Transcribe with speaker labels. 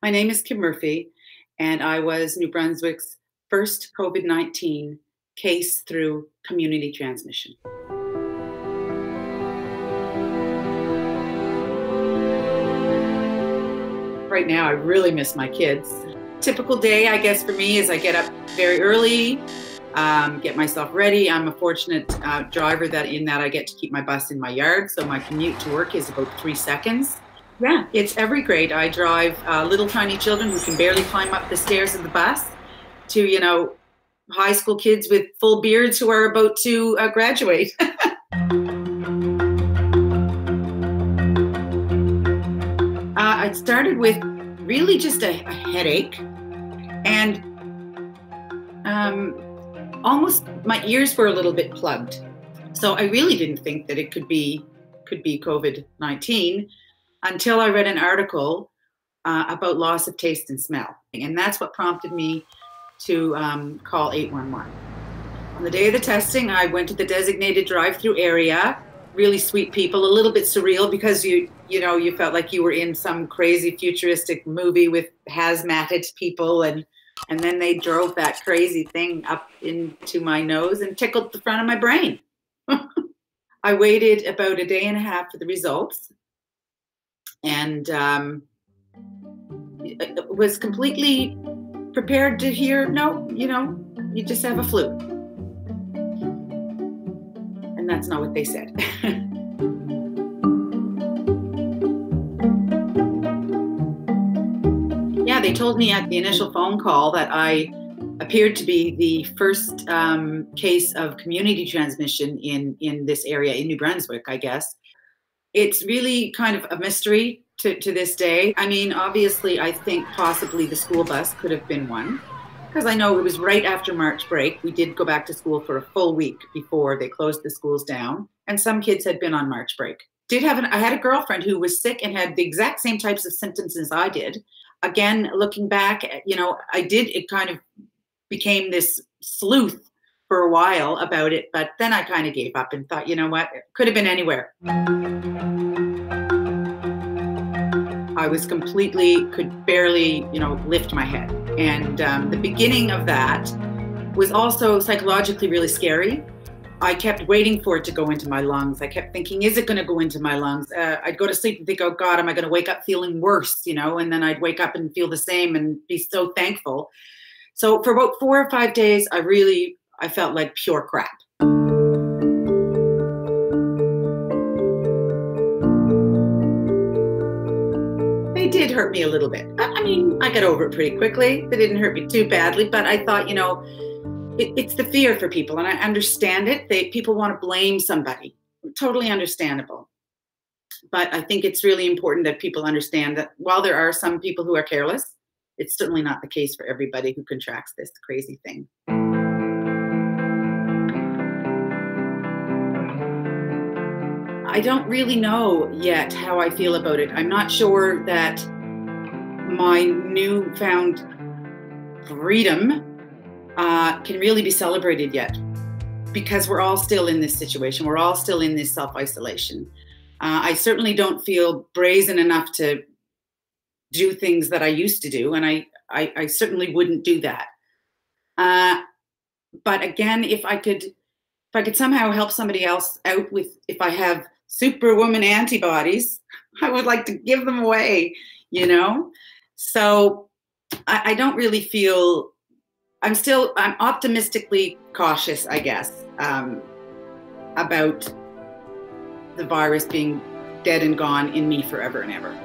Speaker 1: My name is Kym Murphy, and I was New Brunswick's first COVID 19 case through community transmission. Right now, I really miss my kids. Typical day, I guess, for me is I get up very early, um, get myself ready. I'm a fortunate uh, driver that in that I get to keep my bus in my yard, so my commute to work is about three seconds. Yeah, it's every grade. I drive uh, little tiny children who can barely climb up the stairs of the bus to, you know, high school kids with full beards who are about to uh, graduate. Uh, I started with really just a, a headache and um, almost my ears were a little bit plugged. So I really didn't think that it could be could be COVID nineteen until I read an article uh, about loss of taste and smell. And that's what prompted me to um, call 811. On the day of the testing, I went to the designated drive through area. Really sweet people, a little bit surreal because you, you know, you felt like you were in some crazy futuristic movie with hazmated people and and then they drove that crazy thing up into my nose and tickled the front of my brain. I waited about a day and a half for the results and um, was completely prepared to hear no, you know, you just have a flu. And that's not what they said. yeah, they told me at the initial phone call that I appeared to be the first um, case of community transmission in in this area in New Brunswick, I guess it's really kind of a mystery to, to this day. I mean, obviously, I think possibly the school bus could have been one because I know it was right after March break. We did go back to school for a full week before they closed the schools down, and some kids had been on March break. Did have an, I had a girlfriend who was sick and had the exact same types of symptoms as I did. Again, looking back, you know, I did, it kind of became this sleuth for a while about it, but then I kind of gave up and thought, you know what, it could have been anywhere. I was completely, could barely, you know, lift my head. And um, the beginning of that was also psychologically really scary. I kept waiting for it to go into my lungs. I kept thinking, is it going to go into my lungs? Uh, I'd go to sleep and think, oh God, am I going to wake up feeling worse? You know, and then I'd wake up and feel the same and be so thankful. So for about four or five days, I really I felt like pure crap. They did hurt me a little bit. I mean, I got over it pretty quickly. They didn't hurt me too badly, but I thought, you know, it, it's the fear for people, and I understand it. They people want to blame somebody. Totally understandable. But I think it's really important that people understand that while there are some people who are careless, it's certainly not the case for everybody who contracts this crazy thing. I don't really know yet how I feel about it. I'm not sure that my newfound freedom uh, can really be celebrated yet because we're all still in this situation. We're all still in this self isolation. Uh, I certainly don't feel brazen enough to do things that I used to do, and I, I, I certainly wouldn't do that. Uh, but again, if I could, if I could somehow help somebody else out with, if I have superwoman antibodies, I would like to give them away, you know? So I, I don't really feel, I'm still, I'm optimistically cautious, I guess, um, about the virus being dead and gone in me forever and ever.